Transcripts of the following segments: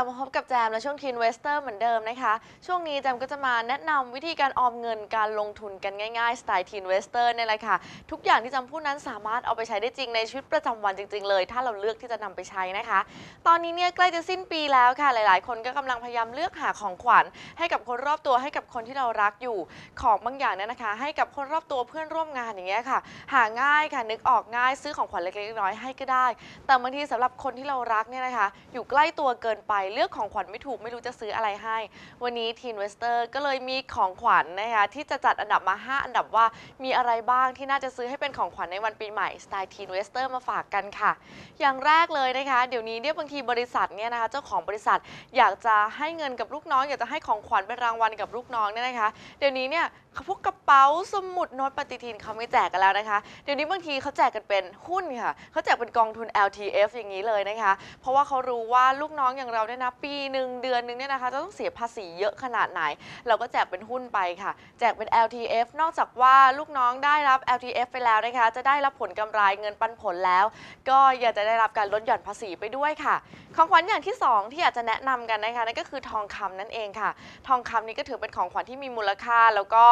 กลับมาพบกับแจมและช่วง Teenvestor เหมือนเดิมนะคะ ช่วงนี้แจมก็จะมาแนะนำวิธีการออมเงินการลงทุนกันง่ายๆ สไตล์ Teenvestor เนี่ยแหละค่ะ ทุกอย่างที่แจมพูดนั้นสามารถเอาไปใช้ได้จริงในชีวิตประจำวันจริง ๆ เลย ถ้าเราเลือกที่จะนำไปใช้นะคะ ตอนนี้เนี่ยใกล้จะสิ้นปีแล้วค่ะ หลายๆ คนก็กำลังพยายามเลือกหาของขวัญ ให้กับคนรอบตัวให้กับคนที่เรารักอยู่ของบางอย่างเนี่ยนะคะ ให้กับคนรอบตัวเพื่อนร่วมงานอย่างเงี้ยค่ะ หาง่ายค่ะนึกออกง่ายซื้อของขวัญเล็กๆน้อยๆให้ก็ได้ แต่บางทีสำหรับคนที่เรารักเนี่ยนะคะ อยู่ใกล้ตัวเกินไปเลือกของขวัญไม่ถูกไม่รู้จะซื้ออะไรให้ วันนี้ Teenvestor ก็เลยมีของขวัญนะคะที่จะจัดอันดับมา 5 อันดับว่ามีอะไรบ้างที่น่าจะซื้อให้เป็นของขวัญในวันปีใหม่สไตล์ Teenvestor มาฝากกันค่ะ อย่างแรกเลยนะคะ เดี๋ยวนี้เนี่ยบางทีบริษัทเนี่ยนะคะเจ้าของบริษัทอยากจะให้เงินกับลูกน้อง อยากจะให้ของขวัญเป็นรางวัลกับลูกน้องเนี่ยนะคะ เดี๋ยวนี้เนี่ยพวกกระเป๋าสมุดโน้ตปฏิทินเขาไม่แจกกันแล้วนะคะ เดี๋ยวนี้บางทีเขาแจกกันเป็นหุ้นค่ะเขาแจกเป็นกองทุน LTF อย่างนี้เลยนะคะ เพราะว่าเขารู้ว่าลูกน้องอย่างเราเนี่ยนะ ปีหนึ่งเดือนหนึ่งเนี่ยนะคะ จะต้องเสียภาษีเยอะขนาดไหน เราก็แจกเป็นหุ้นไปค่ะ แจกเป็น LTF นอกจากว่าลูกน้องได้รับ LTF ไปแล้วนะคะ จะได้รับผลกำไรเงินปันผลแล้ว ก็อยากจะได้รับการลดหย่อนภาษีไปด้วยค่ะ ของขวัญอย่างที่ 2 ที่อยากจะแนะนำกันนะคะนั่นก็คือทองคำนั่นเองค่ะ ทองคำนี้ก็ถือเป็นของขวัญที่มีมูลค่า แล้วก็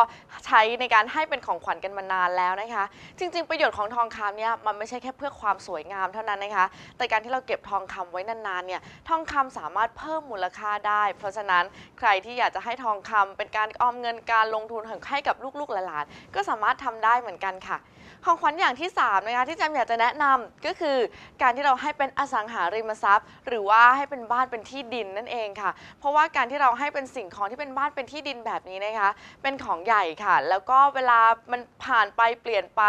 ใช้ในการให้เป็นของขวัญกันมานานแล้วนะคะ จริง ๆ ประโยชน์ของทองคำเนี่ยมันไม่ใช่แค่เพื่อความสวยงามเท่านั้นนะคะ แต่การที่เราเก็บทองคำไว้นานๆเนี่ยทองคำสามารถเพิ่มมูลค่าได้ เพราะฉะนั้นใครที่อยากจะให้ทองคำเป็นการออมเงินการลงทุนให้กับลูกๆหลานๆก็สามารถทำได้เหมือนกันค่ะ ของขวัญอย่างที่3นะคะที่แจมอยากจะแนะนำก็คือการที่เราให้เป็นอสังหาริมทรัพย์ หรือว่าให้เป็นบ้านเป็นที่ดินนั่นเองค่ะ เพราะว่าการที่เราให้เป็นสิ่งของที่เป็นบ้านเป็นที่ดินแบบนี้นะคะ เป็นของใหญ่ค่ะ แล้วก็เวลามันผ่านไปเปลี่ยนไป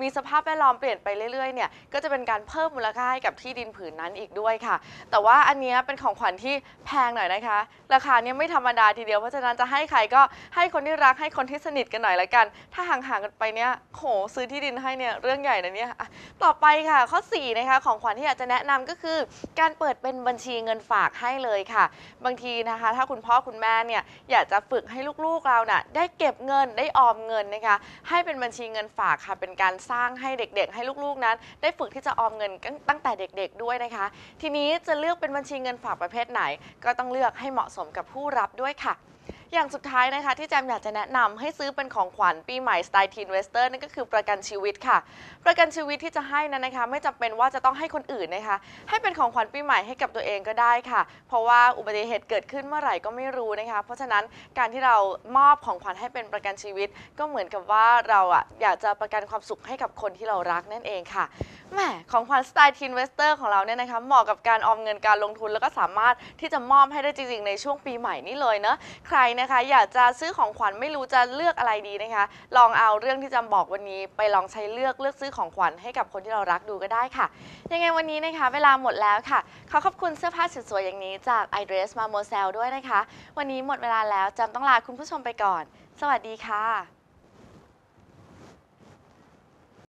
มีสภาพแวดล้อมเปลี่ยนไปเรื่อยๆเนี่ยก็จะเป็นการเพิ่มมูลค่าให้กับที่ดินผืนนั้นอีกด้วยค่ะ แต่ว่าอันนี้เป็นของขวัญที่แพงหน่อยนะคะ ราคาเนี่ยไม่ธรรมดาทีเดียว เพราะฉะนั้นจะให้ใครก็ให้คนที่รักให้คนที่สนิทกันหน่อยละกัน ถ้าห่างๆกันไปเนี่ยโหซื้อที่ดินให้เนี่ยเรื่องใหญ่นะเนี่ยอะต่อไปค่ะ ข้อ4นะคะของขวัญที่อยากจะแนะนำก็คือ การเปิดเป็นบัญชีเงินฝากให้เลยค่ะ บางทีนะคะ ถ้าคุณพ่อคุณแม่เนี่ยอยากจะฝึกให้ลูกๆเราน่ะได้เก็บเงินได้ออมเงินนะคะ ให้เป็นบัญชีเงินฝากค่ะ เป็นการสร้างให้เด็กๆ ให้ลูกๆนั้น ได้ฝึกที่จะออมเงินตั้งแต่เด็ก ๆ ด้วยนะคะ ทีนี้จะเลือกเป็นบัญชีเงินฝากประเภทไหน ก็ต้องเลือกให้เหมาะสมกับผู้รับด้วยค่ะ อย่างสุดท้ายนะคะที่แจมอยากจะแนะนำให้ซื้อเป็นของขวัญปีใหม่สไตล์ Teenvestor นั่นก็คือประกันชีวิตค่ะ ประกันชีวิตที่จะให้นั้นนะคะ ไม่จำเป็นว่าจะต้องให้คนอื่นนะคะ ให้เป็นของขวัญปีใหม่ให้กับตัวเองก็ได้ค่ะ เพราะว่าอุบัติเหตุเกิดขึ้นเมื่อไหร่ก็ไม่รู้นะคะ เพราะฉะนั้นการที่เรามอบของขวัญให้เป็นประกันชีวิต ก็เหมือนกับว่าเราอะอยากจะประกันความสุขให้กับคนที่เรารักนั่นเองค่ะแหมของขวัญสไตล์ Teenvestor ของเราเนี่ยนะคะเหมาะกับการออมเงินการลงทุนแล้วก็สามารถที่จะมอบให้ได้จริงๆในช่วงปีใหม่นี่เลยเนะใครนะคะ อยากจะซื้อของขวัญไม่รู้จะเลือกอะไรดีนะคะ ลองเอาเรื่องที่จำบอกวันนี้ไปลองใช้เลือกเลือกซื้อของขวัญให้กับคนที่เรารักดูก็ได้ค่ะ ยังไงวันนี้นะคะ เวลาหมดแล้วค่ะ ขอขอบคุณเสื้อผ้าสวยๆอย่างนี้จาก i dress m a m o s e l ด้วยนะคะ วันนี้หมดเวลาแล้วจำต้องลาคุณผู้ชมไปก่อน สวัสดีค่ะ